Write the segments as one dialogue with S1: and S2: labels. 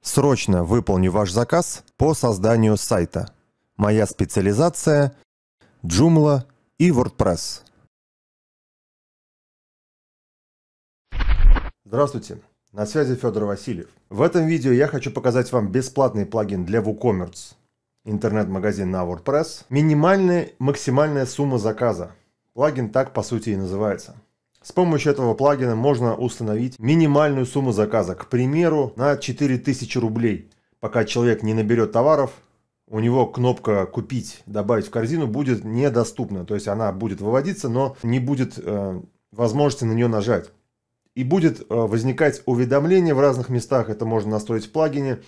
S1: Срочно выполню ваш заказ по созданию сайта. Моя специализация – Joomla и WordPress. Здравствуйте, на связи Федор Васильев. В этом видео я хочу показать вам бесплатный плагин для WooCommerce, интернет-магазин на WordPress. Минимальная максимальная сумма заказа. Плагин так по сути и называется. С помощью этого плагина можно установить минимальную сумму заказа, к примеру, на 4000 рублей. Пока человек не наберет товаров, у него кнопка «Купить», «Добавить в корзину» будет недоступна. То есть она будет выводиться, но не будет э, возможности на нее нажать. И будет э, возникать уведомление в разных местах, это можно настроить в плагине,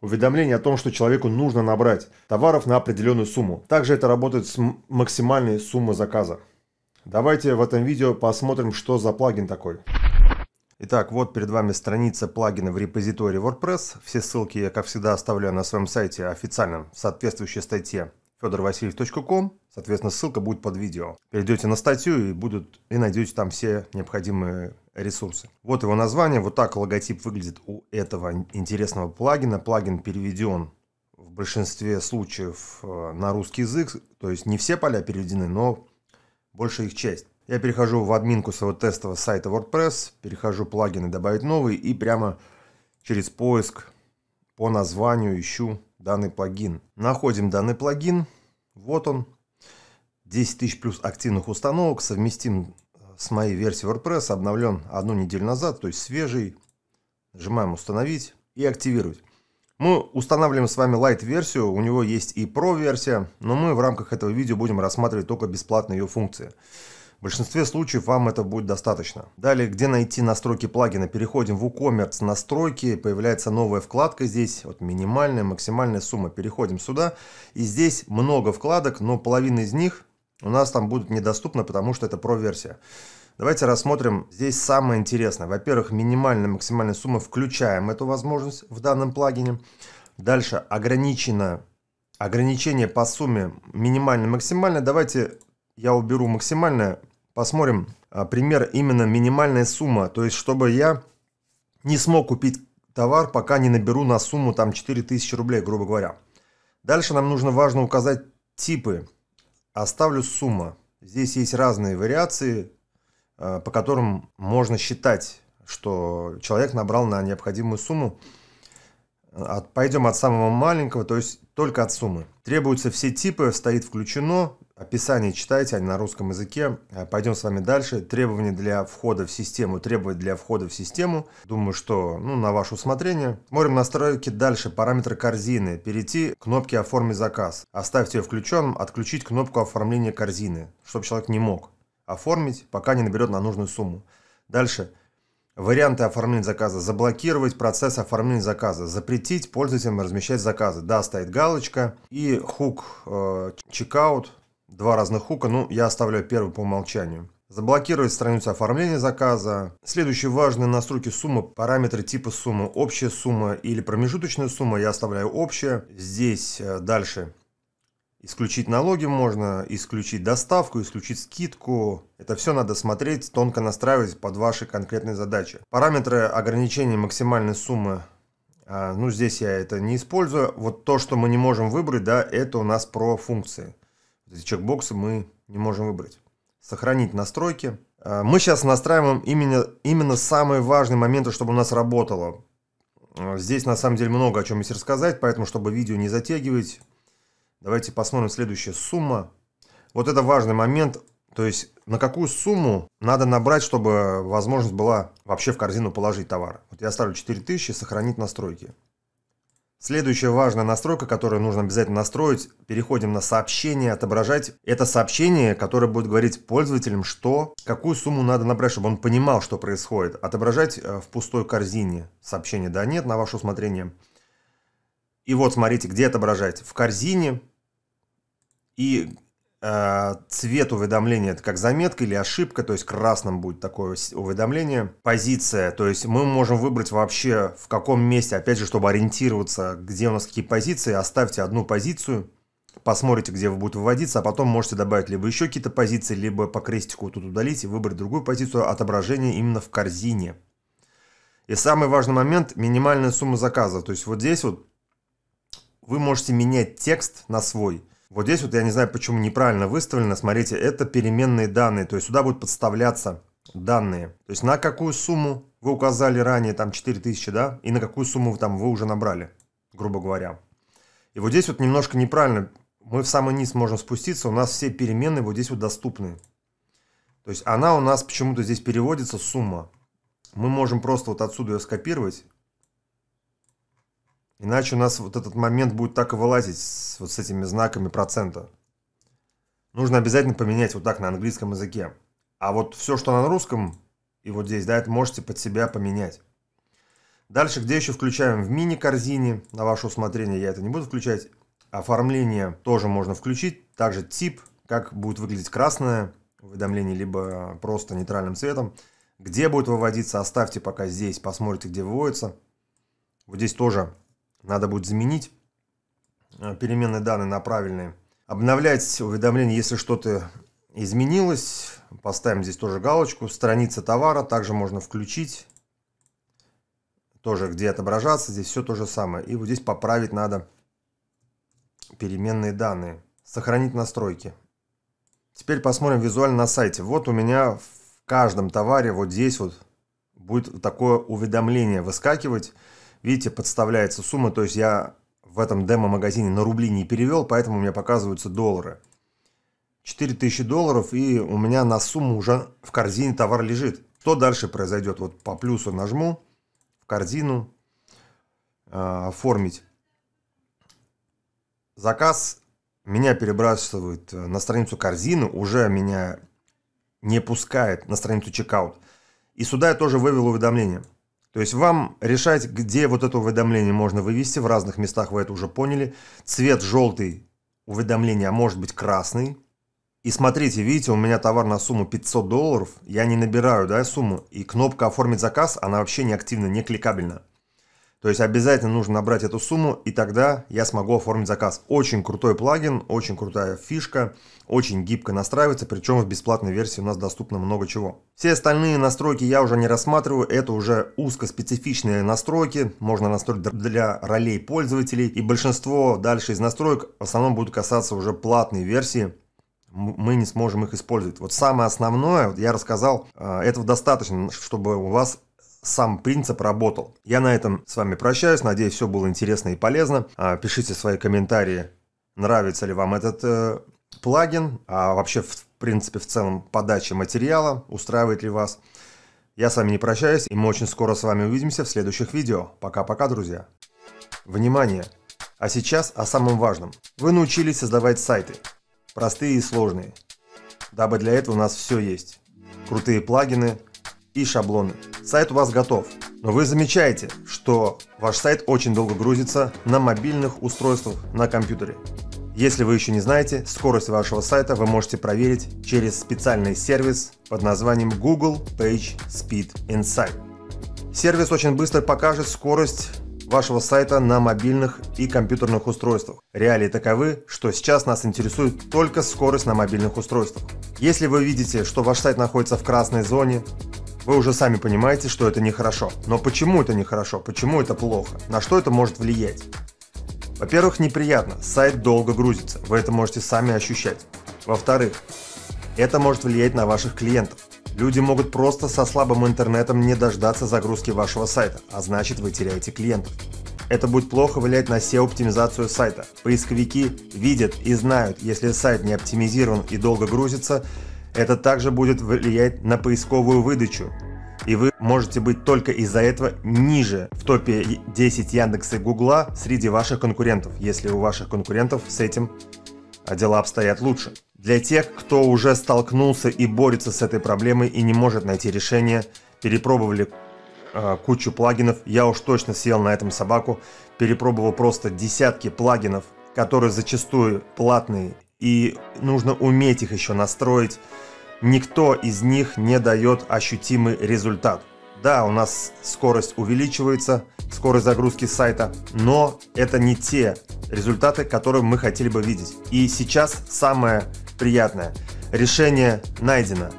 S1: уведомление о том, что человеку нужно набрать товаров на определенную сумму. Также это работает с максимальной суммой заказа. Давайте в этом видео посмотрим, что за плагин такой. Итак, вот перед вами страница плагина в репозитории WordPress. Все ссылки я, как всегда, оставляю на своем сайте официальном в соответствующей статье fedorvasiliev.com. Соответственно, ссылка будет под видео. Перейдете на статью и, будут, и найдете там все необходимые ресурсы. Вот его название. Вот так логотип выглядит у этого интересного плагина. Плагин переведен в большинстве случаев э, на русский язык. То есть не все поля переведены, но большая их часть. Я перехожу в админку своего тестового сайта WordPress, перехожу плагины «Добавить новый» и прямо через поиск по названию ищу данный плагин. Находим данный плагин. Вот он. 10 тысяч плюс активных установок. Совместим с моей версией WordPress. Обновлен одну неделю назад, то есть свежий. Нажимаем «Установить» и «Активировать». Мы устанавливаем с вами Lite-версию, у него есть и Pro-версия, но мы в рамках этого видео будем рассматривать только бесплатные ее функции. В большинстве случаев вам это будет достаточно. Далее, где найти настройки плагина, переходим в WooCommerce настройки, появляется новая вкладка здесь, вот минимальная, максимальная сумма. Переходим сюда, и здесь много вкладок, но половина из них у нас там будут недоступны, потому что это Pro-версия. Давайте рассмотрим здесь самое интересное. Во-первых, минимальная максимальная сумма. Включаем эту возможность в данном плагине. Дальше ограничено ограничение по сумме минимальное максимальное. Давайте я уберу максимальное. Посмотрим а, пример именно минимальная сумма. То есть, чтобы я не смог купить товар, пока не наберу на сумму там 4000 рублей, грубо говоря. Дальше нам нужно важно указать типы. Оставлю сумма. Здесь есть разные вариации. Э, по которым можно считать, что человек набрал на необходимую сумму. От, пойдем от самого маленького, то есть только от суммы. Требуются все типы, стоит включено. Описание читайте, они на русском языке. Э, пойдем с вами дальше. Требования для входа в систему. Требовать для входа в систему. Думаю, что ну, на ваше усмотрение. Смотрим настройки дальше. Параметры корзины. Перейти к кнопке «Оформить заказ». Оставьте ее включенным. Отключить кнопку оформления корзины, чтобы человек не мог оформить, пока не наберет на нужную сумму. Дальше. Варианты оформления заказа. Заблокировать процесс оформления заказа. Запретить пользователям размещать заказы. Да, стоит галочка. И хук э, чекаут. Два разных хука. Ну, я оставляю первый по умолчанию. Заблокировать страницу оформления заказа. Следующие важные настройки суммы, параметры типа суммы, общая сумма или промежуточная сумма. Я оставляю общая. Здесь э, дальше Исключить налоги можно, исключить доставку, исключить скидку. Это все надо смотреть, тонко настраивать под ваши конкретные задачи. Параметры ограничения максимальной суммы. А, ну, здесь я это не использую. Вот то, что мы не можем выбрать, да, это у нас про функции. Эти чекбоксы мы не можем выбрать. Сохранить настройки. А, мы сейчас настраиваем именно, именно самые важные моменты, чтобы у нас работало. Здесь на самом деле много о чем есть рассказать, поэтому, чтобы видео не затягивать, Давайте посмотрим следующая сумма. Вот это важный момент. То есть на какую сумму надо набрать, чтобы возможность была вообще в корзину положить товар. Вот я ставлю 4000, сохранить настройки. Следующая важная настройка, которую нужно обязательно настроить, переходим на сообщение, отображать. Это сообщение, которое будет говорить пользователям, что, какую сумму надо набрать, чтобы он понимал, что происходит. Отображать э, в пустой корзине сообщение да нет, на ваше усмотрение. И вот смотрите, где отображать. В корзине. И э, цвет уведомления это как заметка или ошибка, то есть красным будет такое уведомление. Позиция, то есть мы можем выбрать вообще в каком месте, опять же, чтобы ориентироваться, где у нас какие позиции. Оставьте одну позицию, посмотрите, где вы будете выводиться, а потом можете добавить либо еще какие-то позиции, либо по крестику тут удалить и выбрать другую позицию отображения именно в корзине. И самый важный момент – минимальная сумма заказа. То есть вот здесь вот вы можете менять текст на свой. Вот здесь вот я не знаю, почему неправильно выставлено. Смотрите, это переменные данные. То есть сюда будут подставляться данные. То есть на какую сумму вы указали ранее, там 4000, да, и на какую сумму там вы уже набрали, грубо говоря. И вот здесь вот немножко неправильно. Мы в самый низ можем спуститься, у нас все переменные вот здесь вот доступны. То есть она у нас почему-то здесь переводится сумма. Мы можем просто вот отсюда ее скопировать. Иначе у нас вот этот момент будет так и вылазить с, вот с этими знаками процента. Нужно обязательно поменять вот так на английском языке. А вот все, что на русском, и вот здесь, да, это можете под себя поменять. Дальше, где еще включаем в мини-корзине, на ваше усмотрение, я это не буду включать. Оформление тоже можно включить. Также тип, как будет выглядеть красное уведомление, либо просто нейтральным цветом. Где будет выводиться, оставьте пока здесь, посмотрите, где выводится. Вот здесь тоже надо будет заменить э, переменные данные на правильные. Обновлять уведомление, если что-то изменилось. Поставим здесь тоже галочку. Страница товара также можно включить. Тоже где отображаться. Здесь все то же самое. И вот здесь поправить надо переменные данные. Сохранить настройки. Теперь посмотрим визуально на сайте. Вот у меня в каждом товаре вот здесь вот будет такое уведомление выскакивать. Видите, подставляется сумма. То есть я в этом демо-магазине на рубли не перевел, поэтому у меня показываются доллары. 4000 долларов, и у меня на сумму уже в корзине товар лежит. Что дальше произойдет? Вот по плюсу нажму в корзину, э, оформить. Заказ меня перебрасывает э, на страницу корзины, уже меня не пускает на страницу чекаут. И сюда я тоже вывел уведомление. То есть вам решать, где вот это уведомление можно вывести. В разных местах вы это уже поняли. Цвет желтый уведомления может быть красный. И смотрите, видите, у меня товар на сумму 500 долларов, я не набираю да, сумму, и кнопка «Оформить заказ», она вообще не активна, не кликабельна. То есть обязательно нужно набрать эту сумму, и тогда я смогу оформить заказ. Очень крутой плагин, очень крутая фишка, очень гибко настраивается, причем в бесплатной версии у нас доступно много чего. Все остальные настройки я уже не рассматриваю, это уже узкоспецифичные настройки, можно настроить для ролей пользователей, и большинство дальше из настроек в основном будут касаться уже платной версии, мы не сможем их использовать. Вот самое основное, я рассказал, э, этого достаточно, чтобы у вас сам принцип работал. Я на этом с вами прощаюсь. Надеюсь, все было интересно и полезно. А, пишите свои комментарии, нравится ли вам этот э, плагин, а вообще, в принципе, в целом подача материала, устраивает ли вас. Я с вами не прощаюсь, и мы очень скоро с вами увидимся в следующих видео. Пока-пока, друзья. Внимание! А сейчас о самом важном. Вы научились создавать сайты – простые и сложные, дабы для этого у нас все есть. Крутые плагины и шаблоны. Сайт у вас готов, но вы замечаете, что ваш сайт очень долго грузится на мобильных устройствах на компьютере. Если вы еще не знаете, скорость вашего сайта вы можете проверить через специальный сервис под названием Google Page Speed Insight. Сервис очень быстро покажет скорость вашего сайта на мобильных и компьютерных устройствах. Реалии таковы, что сейчас нас интересует только скорость на мобильных устройствах. Если вы видите, что ваш сайт находится в красной зоне, вы уже сами понимаете, что это нехорошо. Но почему это нехорошо? Почему это плохо? На что это может влиять? Во-первых, неприятно. Сайт долго грузится. Вы это можете сами ощущать. Во-вторых, это может влиять на ваших клиентов. Люди могут просто со слабым интернетом не дождаться загрузки вашего сайта, а значит вы теряете клиентов. Это будет плохо влиять на SEO-оптимизацию сайта. Поисковики видят и знают, если сайт не оптимизирован и долго грузится, это также будет влиять на поисковую выдачу. И вы можете быть только из-за этого ниже в топе 10 Яндекса и Гугла среди ваших конкурентов, если у ваших конкурентов с этим дела обстоят лучше. Для тех, кто уже столкнулся и борется с этой проблемой и не может найти решение, перепробовали э, кучу плагинов, я уж точно съел на этом собаку, перепробовал просто десятки плагинов, которые зачастую платные и нужно уметь их еще настроить. Никто из них не дает ощутимый результат. Да, у нас скорость увеличивается, скорость загрузки сайта, но это не те результаты, которые мы хотели бы видеть. И сейчас самое приятное. Решение найдено.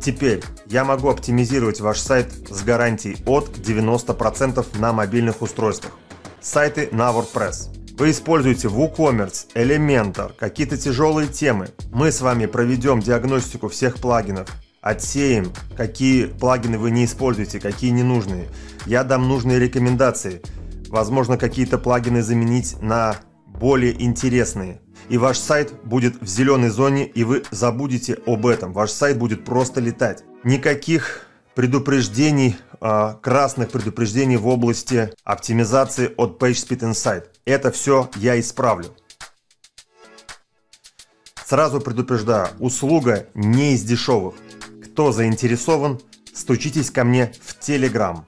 S1: Теперь я могу оптимизировать ваш сайт с гарантией от 90% на мобильных устройствах. Сайты на WordPress. Вы используете WooCommerce, Elementor, какие-то тяжелые темы. Мы с вами проведем диагностику всех плагинов, отсеем, какие плагины вы не используете, какие ненужные. Я дам нужные рекомендации. Возможно, какие-то плагины заменить на более интересные. И ваш сайт будет в зеленой зоне, и вы забудете об этом. Ваш сайт будет просто летать. Никаких предупреждений, а, красных предупреждений в области оптимизации от PageSpeed Insight. Это все я исправлю. Сразу предупреждаю, услуга не из дешевых. Кто заинтересован, стучитесь ко мне в Telegram.